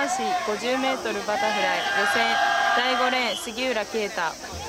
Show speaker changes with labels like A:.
A: 男子 50m バタフライ予選第5レーン杉浦啓太。